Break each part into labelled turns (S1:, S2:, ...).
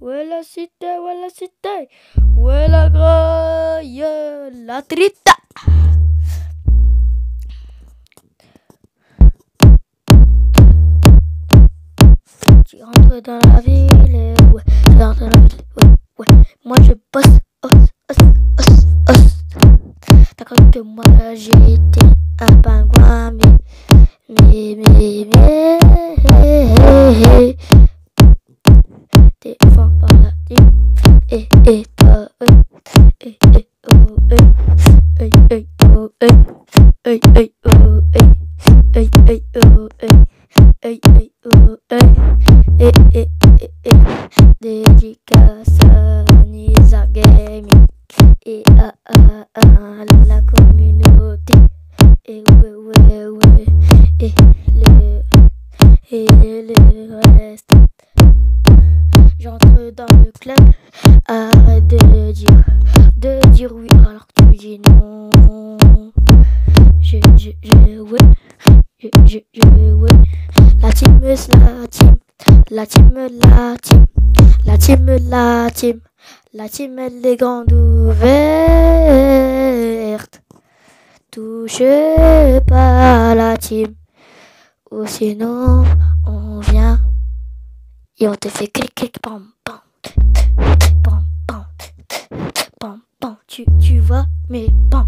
S1: Où est la cité, où est la cité? Où est la graille, la trita Tu rentres dans la ville, ouais, tu rentres dans la ville, ouais, ouais. Moi je bosse, os, os, os, os. T'as cru que moi j'étais un pingouin, mais, mais, mais, mais, et, oh, et, et, et, oh, et, et, et, oh, La team, la team, la team, la team, la team, la team, la team, elle est grande ouverte. Touche pas la team, ou sinon on vient et on te fait clic clic pam pam pam pam pam pam tu tu vois pam pam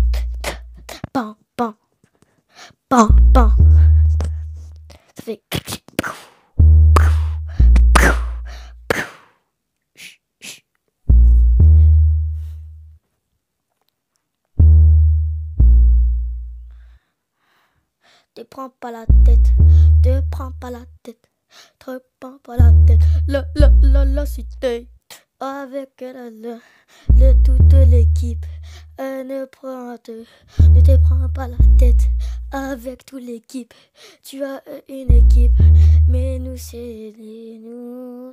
S1: Te prends pas la tête, te prends pas la tête, te prends pas la tête. La la la la cité avec la la, le toute l'équipe. Euh, ne prends te, ne te prends pas la tête avec toute l'équipe. Tu as euh, une équipe, mais nous c'est nous.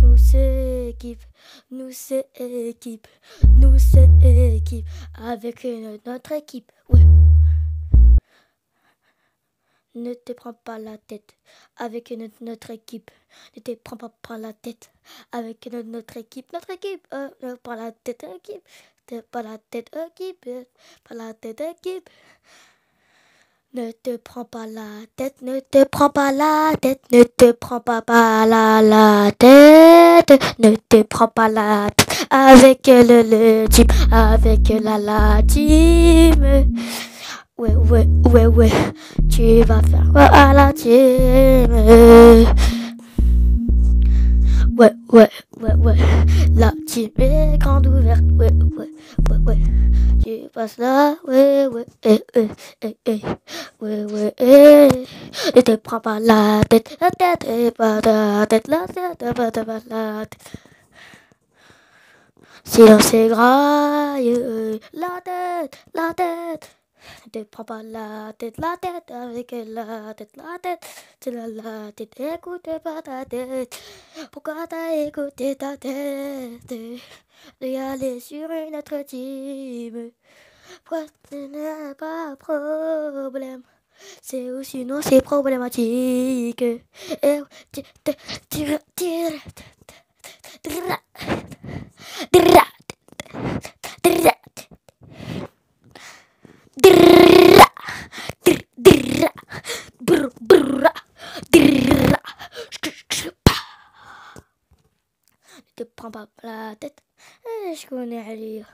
S1: Nous c'est équipe, nous c'est équipe, nous c'est équipe avec une- notre équipe. Ouais. Ne te prends pas la tête avec notre, équipe. Ne te prends pas, pas la tête avec notre, équipe. Notre équipe, euh, ne pas la tête équipe. Ne pas la tête équipe. Pas la tête équipe. Ne te prends pas la tête, ne te prends pas la tête, ne te prends pas, pas la, la tête, ne te prends pas la tête avec le, le team, avec la, la team. Ouais, ouais, ouais, ouais, tu vas faire quoi à la team? Ouais, ouais, ouais, ouais, la team est grande ouverte, ouais, ouais, ouais, ouais. Tu passes là, ouais, ouais, eh, eh, eh, eh, ouais, ouais, eh. Ne te prends pas la tête, la tête, et pas ta tête, la tête, pas ta pas la tête. Silence et graille, la tête, la tête. Te prends pas la tête, la tête, avec la tête, la tête. C'est la, la tête, écoute pas ta tête. Pourquoi t'as écouté ta tête? De aller sur une autre team Pourquoi tu n'as pas problème C'est ou sinon c'est problématique tu tire Dra, dra, dra, dra, dra, brr, brr, dra, ne te prends pas la tête. Je connais Ali.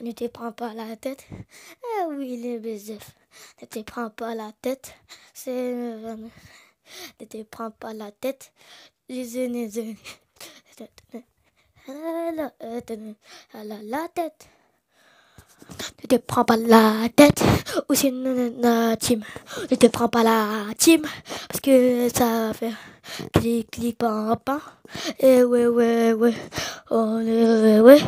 S1: Ne te prends pas la tête. Eh oui, les BZF. Ne te prends pas la tête. C'est. Ne te prends pas la tête. Les aînés, les aînés. La, la, la tête. Ne te prends pas la tête. Ou sinon, la team. Ne te prends pas la team. Parce que ça va faire clic, clic, pam, pam. Et ouais, ouais, ouais. On est, ouais, ouais.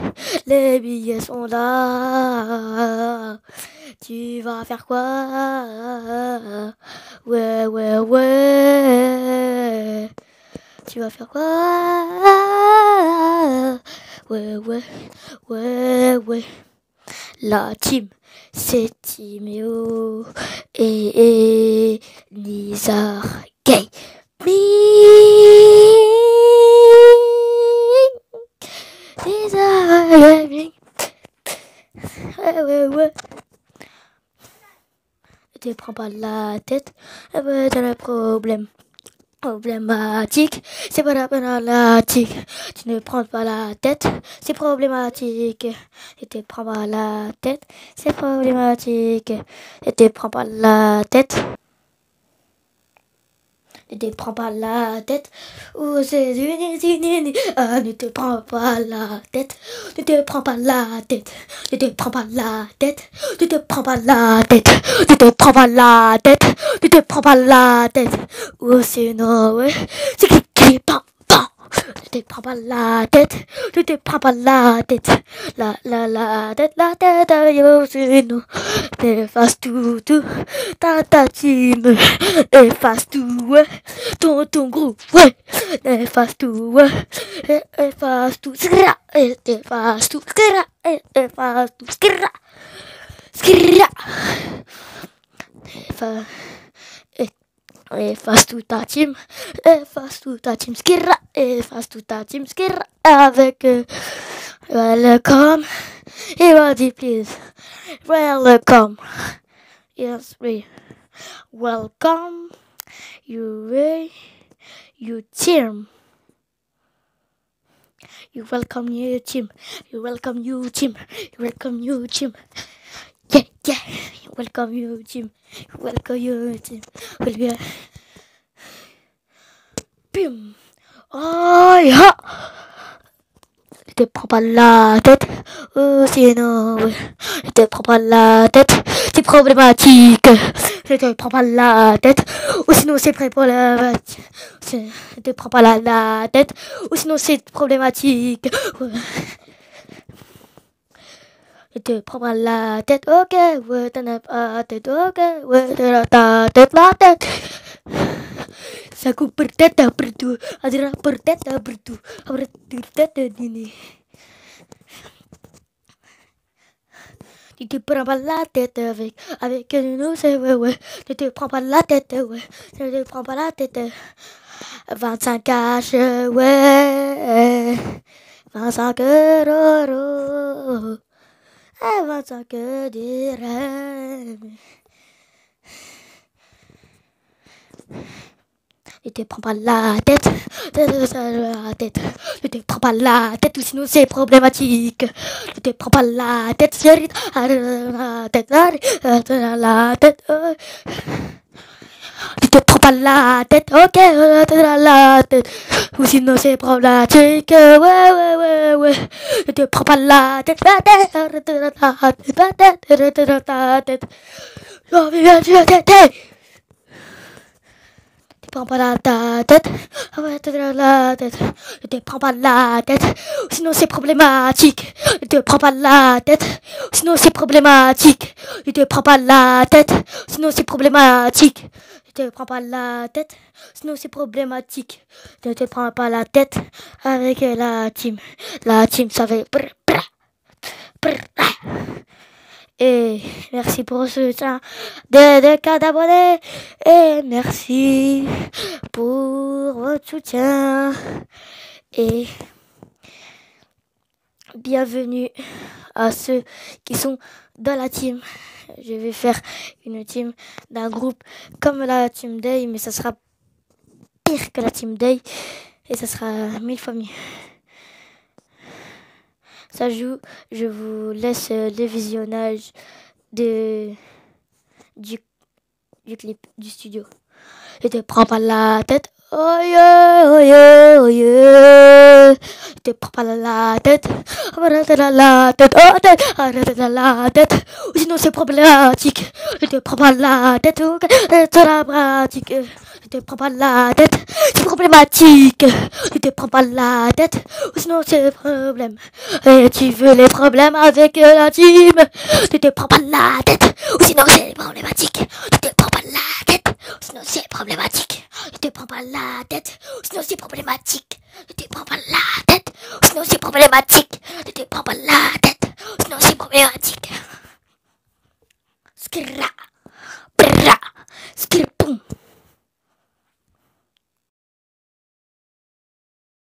S1: Les billets sont là. Tu vas faire quoi? Ouais, ouais, ouais. Tu vas faire quoi? Ouais, ouais, ouais, ouais la team. C'est Timéo et, et Nizar Gay. Nizar Gay. Ouais, ouais, ouais. Ne te prends pas la tête, t'as un problème. Problématique, c'est pas la problématique. Tu ne prends pas la tête, c'est problématique. Et te prends pas la tête, c'est problématique. Et te prends pas la tête. Ne te prends pas la tête. Oh, c'est ah, ne te prends pas la tête. Ne te prends pas la tête. Ne te prends pas la tête. Ne te prends pas la tête. Ne te prends pas la tête. Ne te prends pas la tête. Oh, c'est non, ouais. C'est qui qui ne te prends pas la tête, ne te prends pas la tête, la la la tête, la tête, nous, efface tout, tout, ta ta team, efface tout, ouais, ton ton groupe, ouais, efface tout, ouais, efface tout, skra, efface tout, skra, efface tout, skra, skra, efface efface toute ta team, efface toute ta team, skira, efface toute ta team, skira, avec euh, welcome, everybody please, welcome, yes we, welcome, you way, you team. You welcome you team. You welcome you team. You welcome you team. Yeah, yeah. Welcome you team. Welcome you team. Welcome. Bim. Oh. Ne te prends pas la tête. Oh, sinon, ne te prends pas la tête. C'est problématique. Ne te prends pas la tête. Ou sinon, c'est problématique. Ne te prends pas la, la tête. Ou sinon, c'est problématique. Ne te prends pas la tête, ok, ouais, t'en as pas la tête, ok, ouais, t'as ta tête, la tête. Ça coupe per tête partout, adira per tête partout, per tête dini. Tu te prends pas la tête avec, avec nous, c'est ouais, ouais. Ne te prends pas la tête, ouais. Ne te prends pas la tête. 25 cash, ouais. 25 euros. Avant que des rêves. Ne te prends pas la tête, la tête, ne te prends pas la tête, ou sinon c'est problématique. Ne te prends pas la tête, la tête, la tête. Tu te prends pas la tête, ok, la tête. Ou sinon c'est problématique, ouais, ouais, ouais, ouais. Tu te prends pas la tête, la tête, la tête, la tête, la tête. la tête. Tu prends pas la tête, la tête. Ne te prends pas la tête, sinon c'est problématique. Ne te prends pas la tête, sinon c'est problématique. Ne te prends pas la tête, sinon c'est problématique. Te prends pas la tête, sinon c'est problématique. Ne te prends pas la tête avec la team. La team, ça fait... Et merci pour ce soutien de, de cas d'abonnés. Et merci pour votre soutien. Et bienvenue à ceux qui sont dans la team. Je vais faire une team d'un groupe comme la Team Day, mais ça sera pire que la Team Day. Et ça sera mille fois mieux. Ça joue, je vous laisse le visionnage du clip, du studio. Et te prends pas la tête. Oh yeah, oh yeah, oh yeah. Te prends pas la tête. Arrête la tête. Oh tête. Arrête la tête. Sinon c'est problématique. te prends pas la tête. C'est la pratique ne te prends pas la tête, c'est problématique. Ne te prends pas la tête, ou sinon c'est problème. Et tu veux les problèmes avec la team. Ne te prends pas la tête, ou sinon c'est problématique. Ne te prends pas la tête, ou sinon c'est problématique. Ne te prends pas la tête, ou sinon c'est problématique. Ne te prends pas la tête, ou sinon c'est problématique. Ne te prends pas la tête, ou sinon c'est problématique.